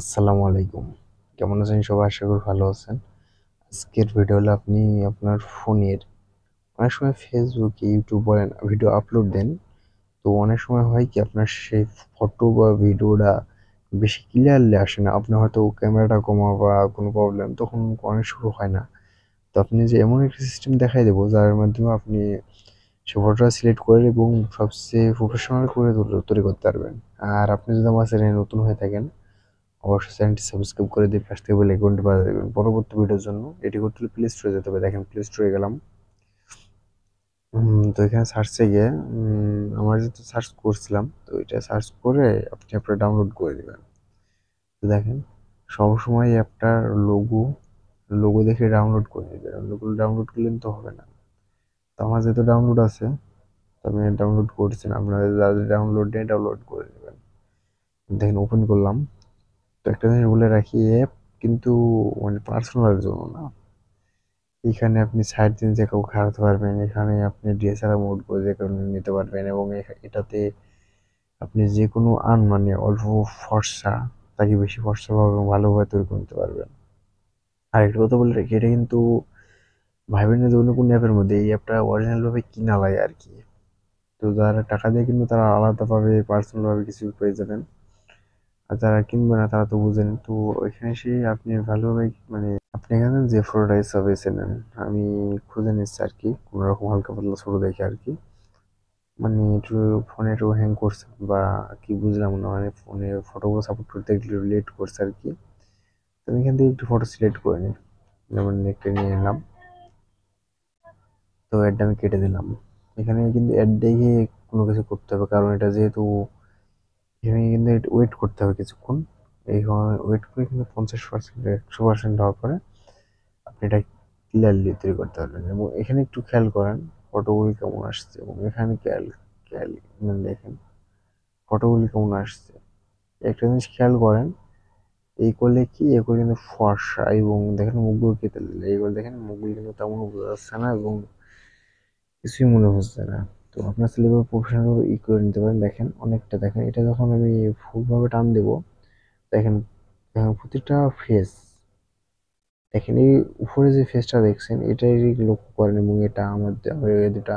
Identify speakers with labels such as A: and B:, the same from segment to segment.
A: আসসালামু আলাইকুম। কেমন আছেন সবাই? আশা করি ভালো আছেন। আজকের ভিডিও হলো আপনি আপনার ফোনের অনেক সময় ফেসবুকে ইউটিউব বলেন ভিডিও আপলোড দেন। তো অনেক সময় হয় কি আপনার সেই ফটো বা ভিডিওটা বেশি ক্লিয়ারলি আসে না। আপনার হয়তো ক্যামেরাটা কমা বা কোনো প্রবলেম তখন অনেক শুরু হয় না। তো আপনি যে এমন একটা সিস্টেম দেখাই দেবো, যার মাধ্যমে আপনি সে ফটোটা সিলেক্ট করে এবং সবচেয়ে প্রফেশনাল করে তৈরি করতে পারবেন। আর আপনি যদি আমার চ্যানেলে নতুন হয়ে থাকেন অবশ্যই চ্যানেলটি সাবস্ক্রাইব করে দিয়ে পাশ থেকে বেল আইকনটি বাজিয়ে দেবেন। পরবর্তী ভিডিওর জন্য এটি করতে হলে প্লে স্টোরে যেতে হবে। দেখেন প্লে স্টোরে গেলাম। তো এখানে সার্চে গিয়ে আমার যেহেতু সার্চ করছিলাম, তো এটা সার্চ করে আপনি অ্যাপটা ডাউনলোড করে দেবেন। তো দেখেন সবসময় অ্যাপটার লোগো লোগো দেখে ডাউনলোড করে নেবেন লোগো ডাউনলোড করলেন তো হবে না। তো আমার যেহেতু ডাউনলোড আছে, তো আমি ডাউনলোড করছেন আপনারা যাদের ডাউনলোড নেই ডাউনলোড করে নেবেন দেখেন ওপেন করলাম। তো একটা জিনিস বলে রাখি অ্যাপ কিন্তু মানে পার্সোনাল জন্য না। এখানে আপনি সাইড দিন যে কাউকে হারাতে পারবেন, এখানে আপনি ডিএসএলআর মোড করে যে কারণে নিতে পারবেন এবং এটাতে আপনি যে কোনো আন মানে অল্প ফর্সা, তাকে বেশি ফর্সাভাবে ভালোভাবে তৈরি করতে পারবেন। আর একটা কথা বলে রাখি, এটা কিন্তু ভাইবেন যে অন্য কোনো অ্যাপের মধ্যে এই অ্যাপটা অরিজিনালভাবে কিনা লাগে আর কি। তো যারা টাকা দিয়ে কিন্তু তারা আলাদাভাবে পার্সোনালভাবে কিছু পেয়ে যাবেন। আর যারা কিনবে না, তারা তো বুঝেন তো ওইখানে এসে আপনি ভালোভাবে মানে আপনি এখানে যে ফটোটা হিসাবে বেছে নেন, আমি খুঁজে নিচ্ছি আর কি। কোনো রকম হালকা পাতলা ছোটো দেখে আর কি। মানে একটু ফোনে একটু হ্যাং করছে বা কি বুঝলাম না মানে ফোনে ফটোগুলো সাপোর্ট করতে একটু লেট করছে আর কি। তো আমি এখান থেকে একটু ফটো সিলেক্ট করে নিই। যেমন একটা নিয়ে নিলাম তো অ্যাডটা আমি কেটে দিলাম। এখানে কিন্তু অ্যাড দেখে কোনো কিছু করতে হবে, কারণ এটা যেহেতু এখানে কিন্তু ওয়েট করতে হবে কিছুক্ষণ। এই ওয়েট করে কিন্তু পঞ্চাশ পার্সেন্ট একশো পার্সেন্ট হওয়ার পরে আপনি এটা ক্লিয়ারলি তৈরি করতে পারবেন। এবং এখানে একটু খেয়াল করেন ফটোগুলি কেমন আসছে এবং এখানে খেয়াল খেয়াল মানে দেখেন ফটোগুলি কেমন আসছে। একটা জিনিস খেয়াল করেন, এই করলে কি এ করলে কিন্তু ফর্সা এবং দেখেন মুখগুলো কেটে দিলে। এইগুলো দেখেন মুখগুলো কিন্তু তেমন বোঝা যাচ্ছে না এবং কিছুই মনে হচ্ছে না। তো আপনার সিলেবাস প্রফেশনাল ই করে নিতে পারেন। দেখেন, অনেকটা দেখেন, এটা যখন আমি ফুলভাবে টান দেব, দেখেন প্রতিটা ফেস দেখেন, এই উপরে যে ফেসটা দেখছেন, এটাই লক্ষ্য করেন এবং এটা আমার দুটা,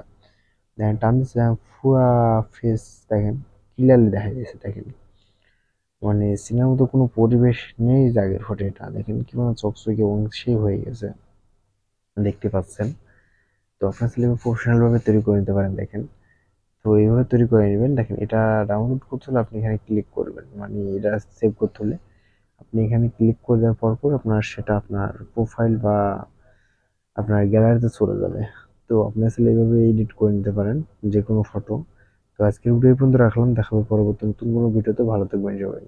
A: দেখেন, টান দিচ্ছে, দেখেন, পুরা ফেস দেখেন ক্লিয়ারলি দেখা যাচ্ছে, দেখেন। মানে সিনেমার মতো কোনো পরিবেশ নেই জাগের ফটো এটা। দেখেন কীভাবে চকচকে এবং সেই হয়ে গেছে। দেখতে পাচ্ছেন? তো আপনার সিলেবাস প্রফেশনালভাবে তৈরি করে নিতে পারেন, দেখেন। তো এইভাবে তৈরি করে নেবেন। দেখেন, এটা ডাউনলোড করতে হলে আপনি এখানে ক্লিক করবেন। মানে এটা সেভ করতে হলে আপনি এখানে ক্লিক করে দেওয়ার পর পর আপনার সেটা আপনার প্রোফাইল বা আপনার গ্যালারিতে চলে যাবে। তো আপনি আসলে এইভাবে এডিট করে নিতে পারেন যে কোনো ফটো তো আজকের ভিডিও পর্যন্ত রাখলাম। দেখাবো পরবর্তী নতুন কোনো ভিডিওতে। ভালো থাকবেন সবাই।